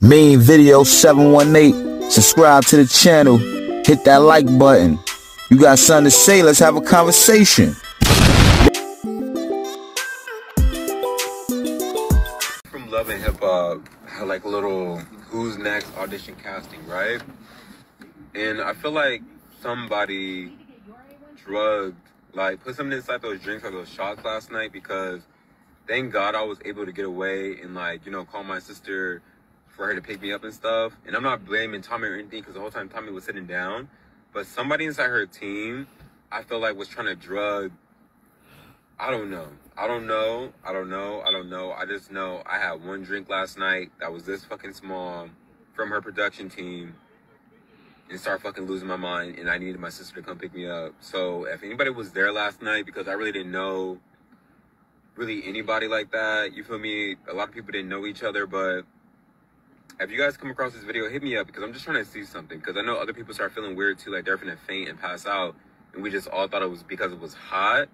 Main video 718. Subscribe to the channel. Hit that like button. You got something to say? Let's have a conversation. from Love and Hip Hop like little Who's Next audition casting, right? And I feel like somebody drugged, like put something inside those drinks or those shots last night because thank God I was able to get away and like, you know, call my sister for her to pick me up and stuff. And I'm not blaming Tommie or anything because the whole time Tommie was sitting down. But somebody inside her team, I feel like was trying to drug I don't know. I don't know. I don't know. I don't know. I just know I had one drink last night that was this fucking small from her production team and start fucking losing my mind and I needed my sister to come pick me up. So if anybody was there last night because I really didn't know really anybody like that, you feel me? A lot of people didn't know each other, but if you guys come across this video, hit me up because I'm just trying to see something. Because I know other people start feeling weird too, like they're gonna faint and pass out. And we just all thought it was because it was hot.